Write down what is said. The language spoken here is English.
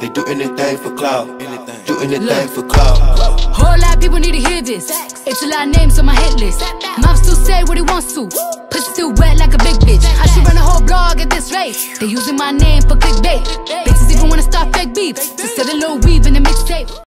They do anything for clout. Do anything for clout. Whole lot of people need to hear this. It's a lot of names on my hit list. Mouth still say what he wants to. Pussy still wet like a big bitch. I should run a whole blog at this rate. They using my name for clickbait. Bitches even wanna start fake beef. Just sell a little weave in the mixtape.